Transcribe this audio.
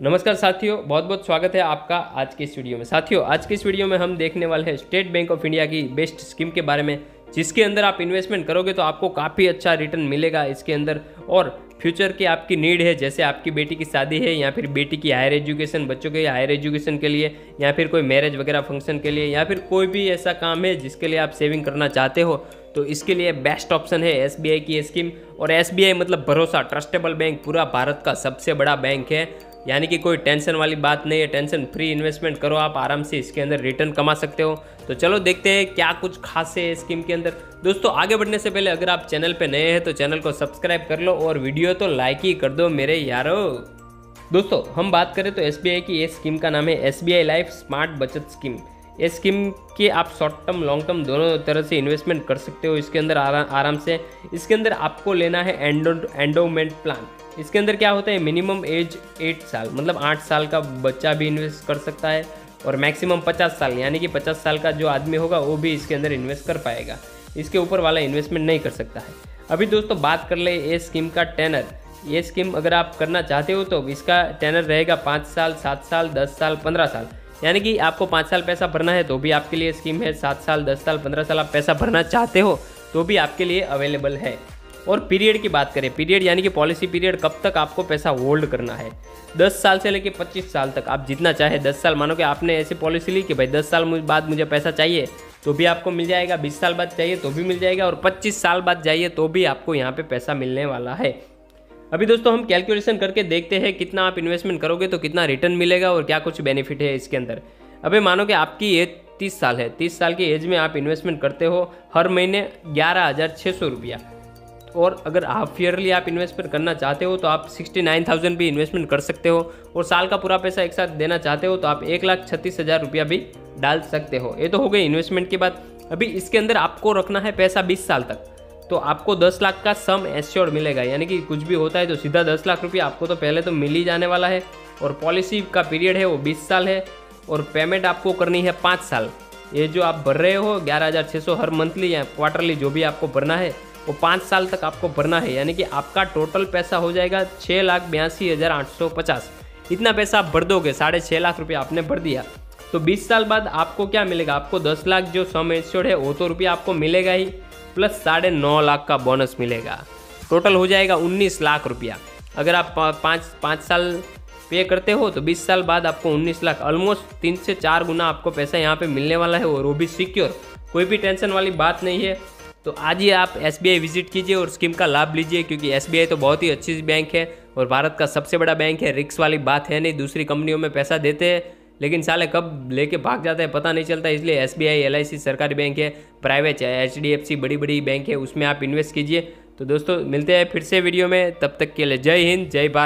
नमस्कार साथियों बहुत बहुत स्वागत है आपका आज के इस वीडियो में। साथियों, आज के इस वीडियो में हम देखने वाले हैं स्टेट बैंक ऑफ़ इंडिया की बेस्ट स्कीम के बारे में, जिसके अंदर आप इन्वेस्टमेंट करोगे तो आपको काफ़ी अच्छा रिटर्न मिलेगा इसके अंदर, और फ्यूचर की आपकी नीड है, जैसे आपकी बेटी की शादी है, या फिर बेटी की हायर एजुकेशन बच्चों के हायर एजुकेशन के लिए, या फिर कोई मैरिज वगैरह फ़ंक्शन के लिए, या फिर कोई भी ऐसा काम है जिसके लिए आप सेविंग करना चाहते हो तो इसके लिए बेस्ट ऑप्शन है SBI की स्कीम और SBI मतलब भरोसा ट्रस्टेबल बैंक पूरा भारत का सबसे बड़ा बैंक है। यानी कि कोई टेंशन वाली बात नहीं है, टेंशन फ्री इन्वेस्टमेंट करो आप, आराम से इसके अंदर रिटर्न कमा सकते हो। तो चलो देखते हैं क्या कुछ खास है स्कीम के अंदर। दोस्तों, आगे बढ़ने से पहले अगर आप चैनल पर नए हैं तो चैनल को सब्सक्राइब कर लो और वीडियो तो लाइक ही कर दो मेरे यारो। दोस्तों, हम बात करें तो SBI की, ये स्कीम का नाम है SBI life smart Bachat scheme ये स्कीम के आप शॉर्ट टर्म लॉन्ग टर्म दोनों तरह से इन्वेस्टमेंट कर सकते हो। इसके अंदर आरा, आराम से। इसके अंदर आपको लेना है एंडो एंडोमेंट प्लान इसके अंदर क्या होता है? मिनिमम एज एट साल मतलब आठ साल का बच्चा भी इन्वेस्ट कर सकता है और मैक्सिमम पचास साल यानी कि पचास साल का जो आदमी होगा वो भी इसके अंदर इन्वेस्ट कर पाएगा। इसके ऊपर वाला इन्वेस्टमेंट नहीं कर सकता है। अभी दोस्तों बात कर ले ये स्कीम का टेनर ये स्कीम अगर आप करना चाहते हो तो इसका टेनर रहेगा पाँच साल सात साल दस साल पंद्रह साल। यानी कि आपको पाँच साल पैसा भरना है तो भी आपके लिए स्कीम है, सात साल, दस साल, पंद्रह साल आप पैसा भरना चाहते हो तो भी आपके लिए अवेलेबल है। और पीरियड की बात करें पीरियड यानी कि पॉलिसी पीरियड कब तक आपको पैसा होल्ड करना है? दस साल से लेकर पच्चीस साल तक, आप जितना चाहे दस साल। मानो कि आपने ऐसी पॉलिसी ली कि भाई दस साल बाद मुझे पैसा चाहिए तो भी आपको मिल जाएगा। बीस साल बाद चाहिए तो भी मिल जाएगा और पच्चीस साल बाद चाहिए तो भी आपको यहाँ पे पैसा मिलने वाला है। अभी दोस्तों हम कैलकुलेशन करके देखते हैं कितना आप इन्वेस्टमेंट करोगे तो कितना रिटर्न मिलेगा और क्या कुछ बेनिफिट है इसके अंदर। अभी मानो कि आपकी एज तीस साल है। तीस साल की एज में आप इन्वेस्टमेंट करते हो हर महीने ग्यारह हज़ार छः सौ रुपया। और अगर हाफ़ ईयरली आप इन्वेस्टमेंट करना चाहते हो तो आप सिक्सटी नाइन थाउज़ेंड भी इन्वेस्टमेंट कर सकते हो। और साल का पूरा पैसा एक साथ देना चाहते हो तो आप एक लाख छत्तीस हज़ार रुपया भी डाल सकते हो। ये तो हो गई इन्वेस्टमेंट की बात। अभी इसके अंदर आपको रखना है पैसा बीस साल तक। तो आपको दस लाख का सम एश्योर्ड मिलेगा। यानी कि कुछ भी होता है तो सीधा दस लाख रुपया आपको तो पहले तो मिल ही जाने वाला है। और पॉलिसी का पीरियड है वो बीस साल है। और पेमेंट आपको करनी है पाँच साल। ये जो आप भर रहे हो ग्यारह हज़ार छः सौ हर मंथली या क्वार्टरली जो भी आपको भरना है, वो पाँच साल तक आपको भरना है। यानी कि आपका टोटल पैसा हो जाएगा छः लाख बयासी हज़ार आठ सौ पचास। इतना पैसा आप भर दोगे, साढ़े छः लाख रुपये आपने भर दिया। तो बीस साल बाद आपको क्या मिलेगा? आपको दस लाख जो सम एश्योर्ड है, वो तो रुपया आपको मिलेगा ही। प्लस साढ़े नौ लाख का बोनस मिलेगा। टोटल हो जाएगा उन्नीस लाख रुपया। अगर आप पाँच पाँच साल पे करते हो तो 20 साल बाद आपको 19 लाख ऑलमोस्ट तीन से चार गुना आपको पैसा यहाँ पे मिलने वाला है और वो भी सिक्योर कोई भी टेंशन वाली बात नहीं है। तो आज ही आप SBI विज़िट कीजिए और स्कीम का लाभ लीजिए क्योंकि SBI तो बहुत ही अच्छी बैंक है और भारत का सबसे बड़ा बैंक है। रिक्स वाली बात है नहीं, दूसरी कंपनियों में पैसा देते हैं। लेकिन साले कब लेके भाग जाते हैं पता नहीं चलता, इसलिए एस बी आई सरकारी बैंक है प्राइवेट है एच बड़ी बड़ी बैंक है, उसमें आप इन्वेस्ट कीजिए। तो दोस्तों, मिलते हैं फिर से वीडियो में, तब तक के लिए जय हिंद, जय भारत।